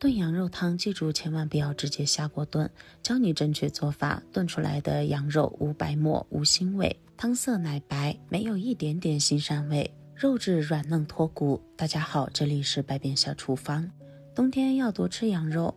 炖羊肉汤，记住千万不要直接下锅炖，教你正确做法。炖出来的羊肉无白沫、无腥味，汤色奶白，没有一点点腥膻味，肉质软嫩脱骨。大家好，这里是百变小厨房。冬天要多吃羊肉，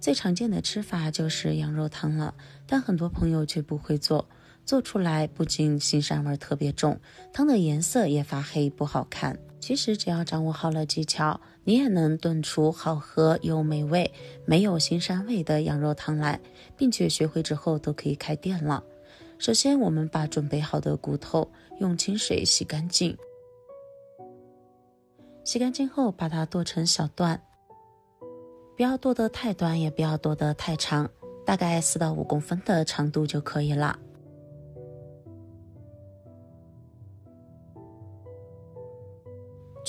最常见的吃法就是羊肉汤了，但很多朋友却不会做，做出来不仅腥膻味特别重，汤的颜色也发黑，不好看。其实只要掌握好了技巧，你也能炖出好喝又美味、没有腥膻味的羊肉汤来，并且学会之后都可以开店了。首先，我们把准备好的骨头用清水洗干净，洗干净后把它剁成小段，不要剁得太短，也不要剁得太长，大概四到五公分的长度就可以了。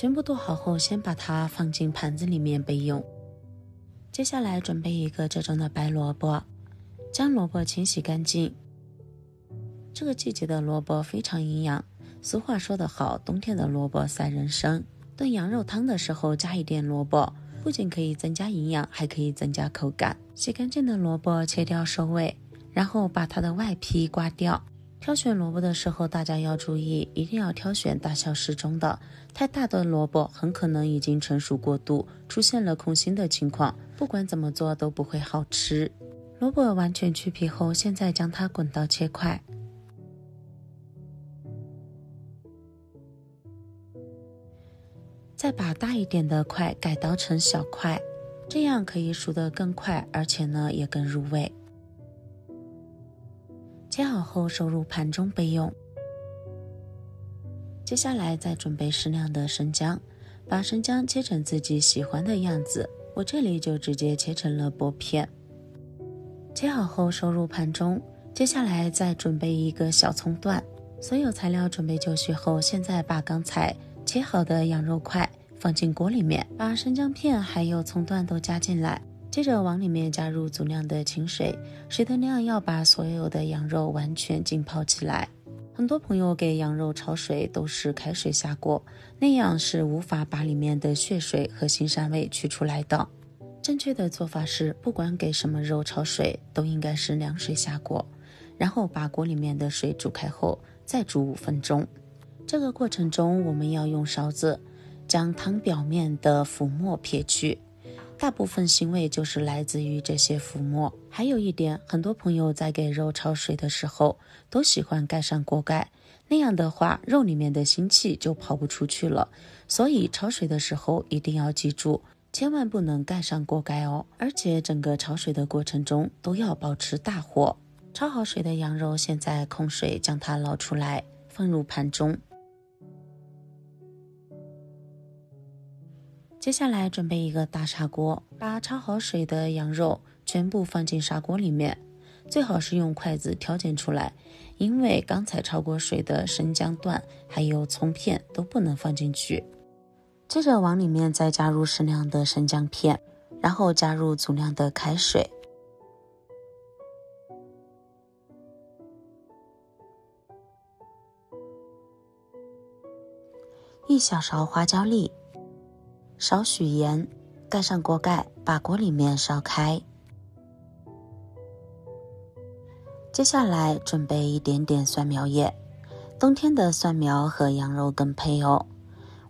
全部剁好后，先把它放进盘子里面备用。接下来准备一个这种的白萝卜，将萝卜清洗干净。这个季节的萝卜非常营养，俗话说得好，冬天的萝卜赛人参。炖羊肉汤的时候加一点萝卜，不仅可以增加营养，还可以增加口感。洗干净的萝卜切掉首尾，然后把它的外皮刮掉。挑选萝卜的时候，大家要注意，一定要挑选大小适中的。太大的萝卜很可能已经成熟过度，出现了空心的情况，不管怎么做都不会好吃。萝卜完全去皮后，现在将它滚刀切块，再把大一点的块改刀成小块，这样可以熟得更快，而且呢也更入味。切好后收入盘中备用。接下来再准备适量的生姜，把生姜切成自己喜欢的样子，我这里就直接切成了薄片。切好后收入盘中。接下来再准备一个小葱段。所有材料准备就绪后，现在把刚才切好的羊肉块放进锅里面，把生姜片还有葱段都加进来。接着往里面加入足量的清水，水的量要把所有的羊肉完全浸泡起来。很多朋友给羊肉焯水都是开水下锅，那样是无法把里面的血水和腥膻味去出来的。正确的做法是，不管给什么肉焯水，都应该是凉水下锅，然后把锅里面的水煮开后再煮五分钟。这个过程中，我们要用勺子将汤表面的浮沫撇去。大部分腥味就是来自于这些浮沫。还有一点，很多朋友在给肉焯水的时候都喜欢盖上锅盖，那样的话肉里面的腥气就跑不出去了。所以焯水的时候一定要记住，千万不能盖上锅盖哦。而且整个焯水的过程中都要保持大火。焯好水的羊肉，现在控水将它捞出来，放入盘中。接下来准备一个大砂锅，把焯好水的羊肉全部放进砂锅里面，最好是用筷子挑拣出来，因为刚才焯过水的生姜段还有葱片都不能放进去。接着往里面再加入适量的生姜片，然后加入足量的开水，一小勺花椒粒。少许盐，盖上锅盖，把锅里面烧开。接下来准备一点点蒜苗叶，冬天的蒜苗和羊肉更配哦。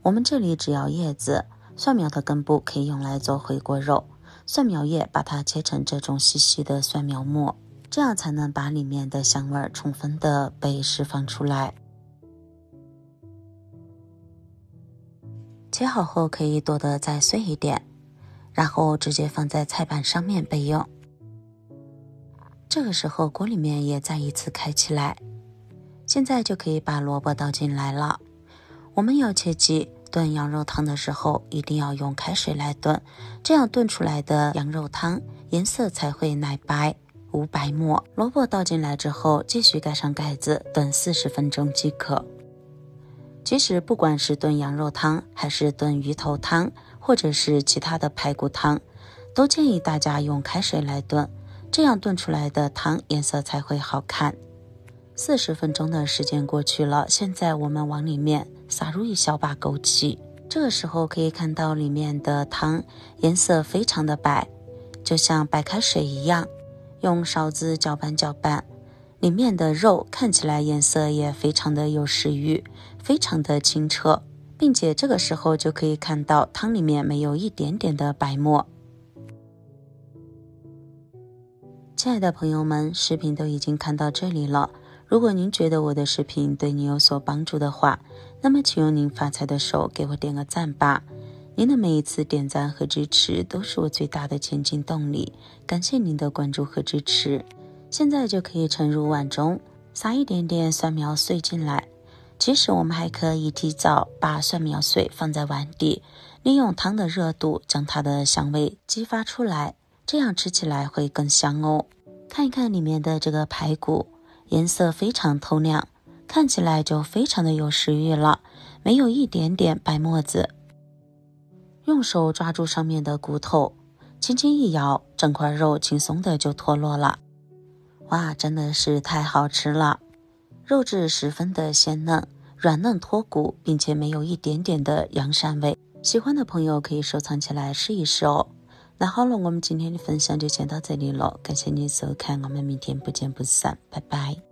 我们这里只要叶子，蒜苗的根部可以用来做回锅肉。蒜苗叶把它切成这种细细的蒜苗末，这样才能把里面的香味充分的被释放出来。切好后可以剁得再碎一点，然后直接放在菜板上面备用。这个时候锅里面也再一次开起来，现在就可以把萝卜倒进来了。我们要切记，炖羊肉汤的时候一定要用开水来炖，这样炖出来的羊肉汤颜色才会奶白无白沫。萝卜倒进来之后，继续盖上盖子，炖四十分钟即可。其实不管是炖羊肉汤，还是炖鱼头汤，或者是其他的排骨汤，都建议大家用开水来炖，这样炖出来的汤颜色才会好看。四十分钟的时间过去了，现在我们往里面撒入一小把枸杞，这个时候可以看到里面的汤颜色非常的白，就像白开水一样。用勺子搅拌搅拌，里面的肉看起来颜色也非常的有食欲，非常的清澈，并且这个时候就可以看到汤里面没有一点点的白沫。亲爱的朋友们，视频都已经看到这里了。如果您觉得我的视频对你有所帮助的话，那么请用您发财的手给我点个赞吧。您的每一次点赞和支持都是我最大的前进动力，感谢您的关注和支持。现在就可以盛入碗中，撒一点点蒜苗碎进来。其实我们还可以提早把蒜苗碎放在碗底，利用汤的热度将它的香味激发出来。这样吃起来会更香哦。看一看里面的这个排骨，颜色非常透亮，看起来就非常的有食欲了，没有一点点白沫子。用手抓住上面的骨头，轻轻一摇，整块肉轻松的就脱落了。哇，真的是太好吃了！肉质十分的鲜嫩，软嫩脱骨，并且没有一点点的羊膻味。喜欢的朋友可以收藏起来试一试哦。那好了，我们今天的分享就先到这里了，感谢您收看，我们明天不见不散，拜拜。